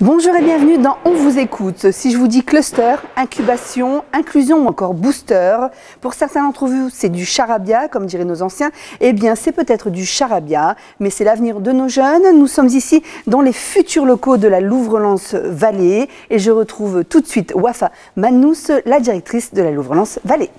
Bonjour et bienvenue dans On vous écoute. Si je vous dis cluster, incubation, inclusion ou encore booster, pour certains d'entre vous c'est du charabia, comme diraient nos anciens, eh bien c'est peut-être du charabia, mais c'est l'avenir de nos jeunes. Nous sommes ici dans les futurs locaux de la Louvre-Lens Vallée et je retrouve tout de suite Wafa Manous, la directrice de la Louvre-Lens Vallée.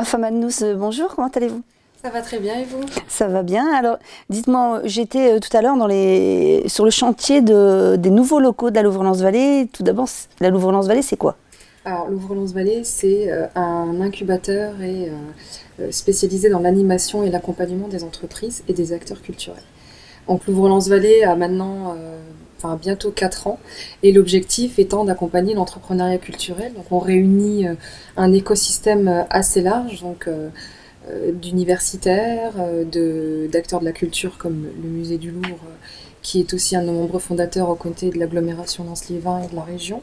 Moi, Famanous, bonjour, comment allez-vous? Ça va très bien et vous? Ça va bien. Alors, dites-moi, j'étais euh, tout à l'heure les... sur le chantier de... des nouveaux locaux de la Louvre-Lens-Vallée. Tout d'abord, la Louvre-Lens-Vallée, c'est quoi? Alors, Louvre-Lens-Vallée, c'est euh, un incubateur et, euh, spécialisé dans l'animation et l'accompagnement des entreprises et des acteurs culturels. Donc, Louvre-Lens-Vallée a maintenant enfin bientôt 4 ans, et l'objectif étant d'accompagner l'entrepreneuriat culturel. Donc on réunit euh, un écosystème euh, assez large, donc euh, d'universitaires, d'acteurs de, la culture comme le musée du Louvre, qui est aussi un de nos nombreux fondateurs aux côtés de l'agglomération Lens-Liévin et de la région.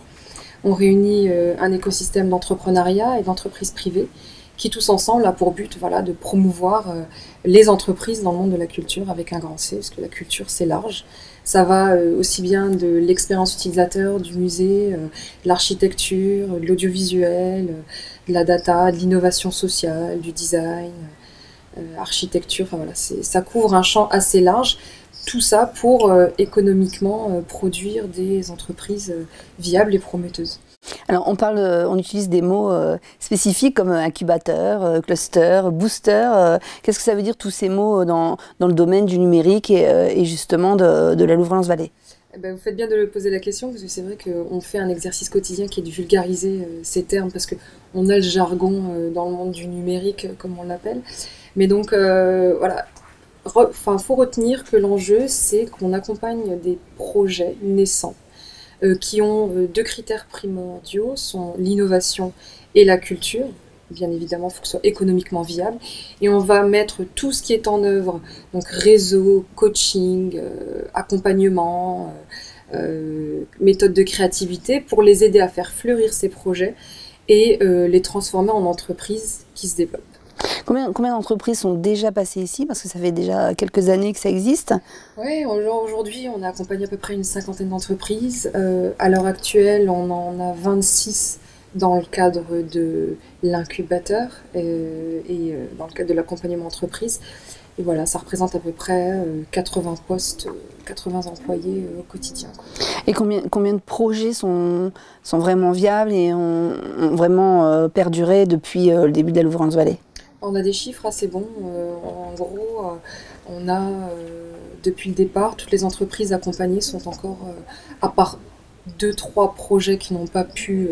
On réunit un écosystème d'entrepreneuriat et d'entreprises privées qui tous ensemble a pour but voilà, de promouvoir les entreprises dans le monde de la culture avec un grand C, parce que la culture c'est large. Ça va euh, aussi bien de l'expérience utilisateur du musée, euh, l'architecture, de l'audiovisuel, euh, de la data, de l'innovation sociale, du design, architecture. Enfin voilà, ça couvre un champ assez large. Tout ça pour économiquement produire des entreprises viables et prometteuses. Alors on parle, euh, on utilise des mots euh, spécifiques comme euh, incubateur, cluster, booster. Qu'est-ce que ça veut dire tous ces mots dans, dans le domaine du numérique et, justement de, de la Louvre-Lens-Vallée eh ben, vous faites bien de poser la question parce que c'est vrai qu'on fait un exercice quotidien qui est de vulgariser ces termes parce qu'on a le jargon dans le monde du numérique comme on l'appelle. Mais donc voilà, enfin faut retenir que l'enjeu c'est qu'on accompagne des projets naissants qui ont euh, deux critères primordiaux, sont l'innovation et la culture. Bien évidemment, il faut que ce soit économiquement viable. Et on va mettre tout ce qui est en œuvre, donc réseau, coaching, euh, accompagnement, méthode de créativité, pour les aider à faire fleurir ces projets et les transformer en entreprises qui se développent. Combien, d'entreprises sont déjà passées ici? Parce que ça fait déjà quelques années que ça existe. Oui, aujourd'hui, on a accompagné à peu près une cinquantaine d'entreprises. Euh, à l'heure actuelle, on en a 26 dans le cadre de l'incubateur euh, et, euh, dans le cadre de l'accompagnement entreprise. Et voilà, ça représente à peu près 80 postes, 80 employés au quotidien. Et combien, combien de projets sont, sont vraiment viables et ont, vraiment perduré depuis le début de la Louvre-Vallée on a des chiffres assez bons. Euh, en gros, euh, on a euh, depuis le départ, toutes les entreprises accompagnées sont encore, à part deux, trois projets qui n'ont pas pu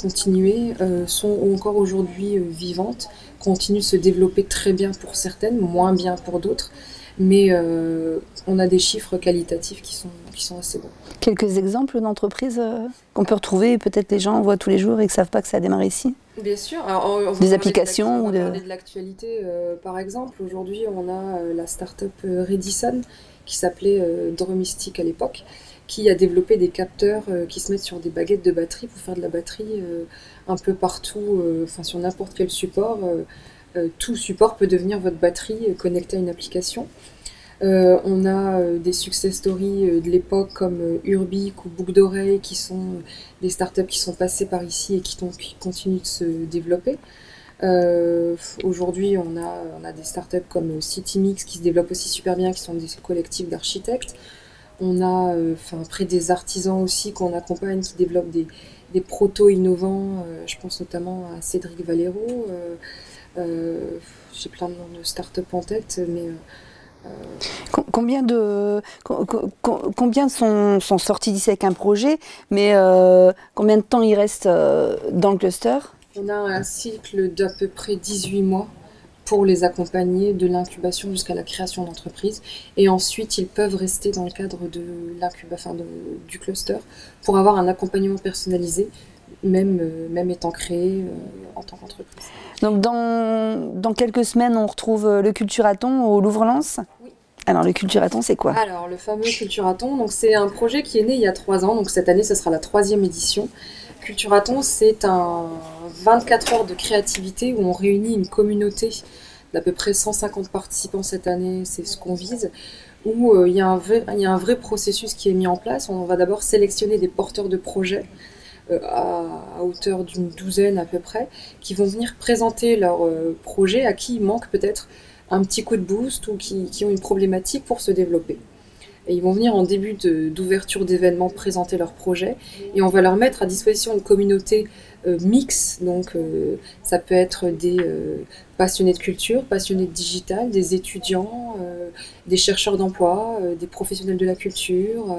continuer, sont encore aujourd'hui vivantes, continuent de se développer très bien pour certaines, moins bien pour d'autres mais on a des chiffres qualitatifs qui sont, assez bons. Quelques exemples d'entreprises qu'on peut retrouver, peut-être les gens voient tous les jours et ne savent pas que ça a démarré ici? Bien sûr. des applications ou de... de l'actualité, euh, par exemple. Aujourd'hui, on a la start-up Redison qui s'appelait Drumistic à l'époque, qui a développé des capteurs qui se mettent sur des baguettes de batterie pour faire de la batterie un peu partout, enfin sur n'importe quel support. Euh, tout support peut devenir votre batterie connectée à une application. Euh, on a euh, des success stories de l'époque comme Urbic ou Boucle d'oreille qui sont des startups qui sont passées par ici et qui, continuent de se développer. Aujourd'hui, on a, on a des startups comme CityMix qui se développent aussi super bien, qui sont des collectifs d'architectes. On a après des artisans aussi qu'on accompagne qui développent des, des protos innovants. je pense notamment à Cédric Valero. Euh, j'ai plein de de start-up en tête, mais. Euh, combien de combien sont, sortis d'ici avec un projet, mais euh, combien de temps ils restent dans le cluster? On a un cycle d'à peu près 18 mois pour les accompagner de l'incubation jusqu'à la création d'entreprise. Et ensuite, ils peuvent rester dans le cadre de enfin du cluster pour avoir un accompagnement personnalisé, même, euh, même étant créé euh, en tant qu'entreprise. Donc dans, dans, quelques semaines, on retrouve euh, le Culturaton au Louvre-Lens Oui. Alors le Culturaton, c'est quoi? Alors le fameux Culturaton, donc c'est un projet qui est né il y a trois ans, donc cette année, ce sera la troisième édition. Culturaton, c'est un 24 heures de créativité où on réunit une communauté d'à peu près 150 participants cette année, c'est ce qu'on vise, où euh, il, y vrai, il y a un vrai processus qui est mis en place. On va d'abord sélectionner des porteurs de projets euh, à, hauteur d'une douzaine à peu près, qui vont venir présenter leur euh, projet à qui il manque peut-être un petit coup de boost ou qui, qui ont une problématique pour se développer. Et ils vont venir en début d'ouverture d'événements présenter leur projet et on va leur mettre à disposition une communauté euh, mix. Donc euh, ça peut être des passionnés de culture, passionnés de digital, des étudiants, des chercheurs d'emploi, des professionnels de la culture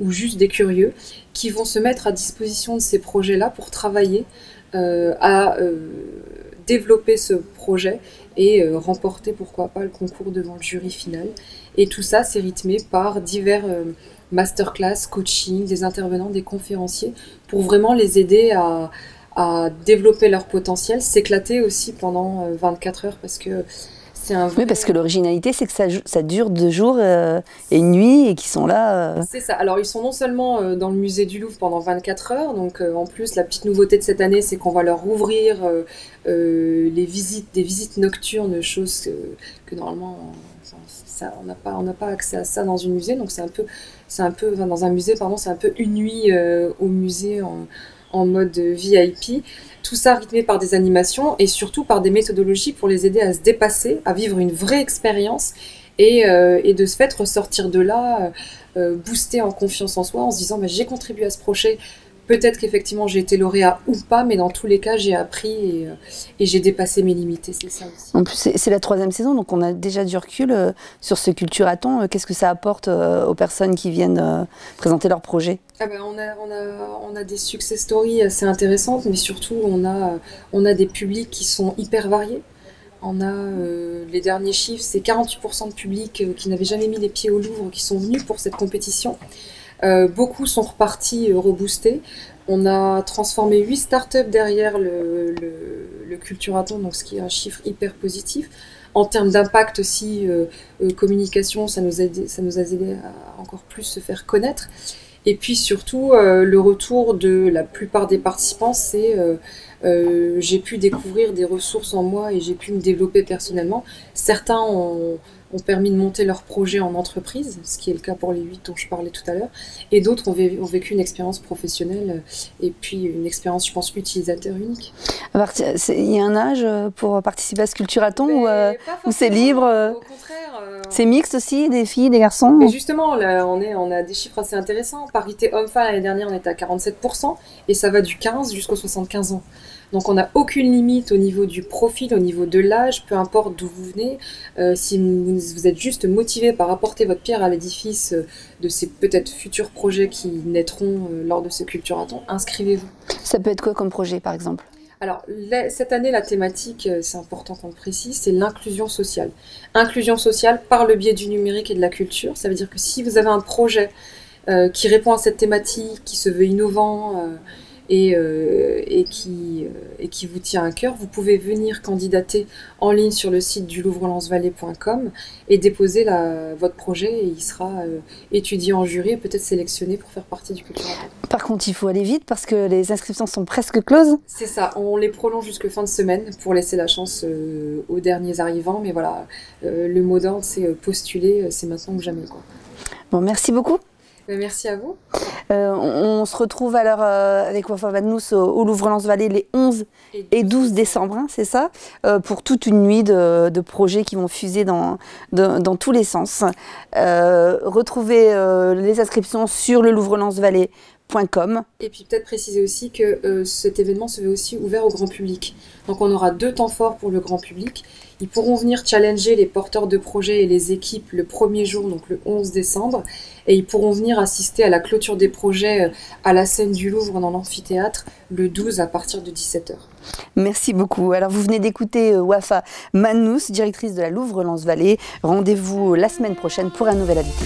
ou juste des curieux qui vont se mettre à disposition de ces projets-là pour travailler à développer ce projet et remporter pourquoi pas le concours devant le jury final. Et tout ça, c'est rythmé par divers masterclass, coaching, des intervenants, des conférenciers, pour vraiment les aider à, développer leur potentiel, s'éclater aussi pendant 24 euh, heures parce que un Oui, parce que l'originalité, c'est que ça, ça, dure deux jours euh, et une nuit et qu'ils sont là. Euh. C'est ça. Alors, ils sont non seulement dans le musée du Louvre pendant 24 heures, donc en plus, la petite nouveauté de cette année, c'est qu'on va leur ouvrir les visites, des visites nocturnes, chose que, normalement, ça, on n'a pas, on pas accès à ça dans une musée, donc c'est un peu, un peu, dans un musée, pardon, c'est un peu une nuit au musée en en mode VIP. Tout ça rythmé par des animations et surtout par des méthodologies pour les aider à se dépasser, à vivre une vraie expérience et, euh, de se fait ressortir de là, euh, euh, booster en confiance en soi, en se disant mais j'ai contribué à ce projet, Peut-être qu'effectivement j'ai été lauréat ou pas, mais dans tous les cas j'ai appris et, euh, j'ai dépassé mes limites. C'est ça aussi. En plus, c'est la troisième saison, donc on a déjà du recul euh, sur ce culturaton. Euh, qu'est-ce que ça apporte aux personnes qui viennent présenter leurs projets ah ben, on, a, on, a, on, a, des success stories assez intéressantes, mais surtout on a, on a des publics qui sont hyper variés. On a les derniers chiffres, c'est 48% de publics qui n'avaient jamais mis les pieds au Louvre qui sont venus pour cette compétition. Euh, beaucoup sont repartis euh, reboostés. On a transformé 8 startups derrière le, le, Culturaton, donc ce qui est un chiffre hyper positif. En termes d'impact aussi, euh, communication, ça nous, a aidé, ça nous a aidé à encore plus se faire connaître. Et puis surtout, le retour de la plupart des participants, c'est j'ai pu découvrir des ressources en moi et j'ai pu me développer personnellement. Certains ont, ont permis de monter leur projet en entreprise, ce qui est le cas pour les huit dont je parlais tout à l'heure, et d'autres ont, vécu une expérience professionnelle euh, et puis une expérience, je pense, utilisateur unique. Il y a un âge euh, pour participer à ce culturaton ou, euh, c'est libre Au contraire. c'est mixte aussi, des filles, des garçons Mais justement, là, on, est, on a des chiffres assez intéressants. Parité homme-femme, l'année dernière, on était à 47%, et ça va du 15 jusqu'aux 75 ans. Donc on n'a aucune limite au niveau du profil, au niveau de l'âge, peu importe d'où vous venez. Euh, si vous, êtes juste motivé par apporter votre pierre à l'édifice euh, de ces peut-être futurs projets qui naîtront euh, lors de ce culturaton, inscrivez-vous. Ça peut être quoi comme projet par exemple? Alors, cette année, la thématique, c'est important qu'on le précise, c'est l'inclusion sociale. Inclusion sociale par le biais du numérique et de la culture. Ça veut dire que si vous avez un projet qui répond à cette thématique, qui se veut innovant, et, euh, et, qui, euh, et qui vous tient à cœur, vous pouvez venir candidater en ligne sur le site du louvre-lens-vallée.com et déposer la, votre projet et il sera euh, étudié en jury et peut-être sélectionné pour faire partie du culture. Par contre, il faut aller vite parce que les inscriptions sont presque closes. C'est ça, on les prolonge jusqu'à fin de semaine pour laisser la chance aux derniers arrivants. Mais voilà, le mot d'ordre, c'est postuler, c'est maintenant ou jamais. Quoi. Bon, merci beaucoup. Ben, merci à vous. Euh, on, se retrouve alors euh, avec Wafa Vadnous au, au Louvre-Lens-Vallée les 11 et 12 décembre, hein, c'est ça euh, Pour toute une nuit de, projets qui vont fuser dans, dans tous les sens. retrouvez les inscriptions sur le Louvre-Lens-Vallée Et puis peut-être préciser aussi que cet événement se veut aussi ouvert au grand public. Donc on aura deux temps forts pour le grand public. Ils pourront venir challenger les porteurs de projets et les équipes le premier jour, donc le 11 décembre, et ils pourront venir assister à la clôture des projets euh, à la scène du Louvre dans l'amphithéâtre le 12 à partir de 17h. Merci beaucoup. Alors vous venez d'écouter euh, Wafa Manous, directrice de la Louvre Lance Vallée. Rendez-vous la semaine prochaine pour un nouvel invité.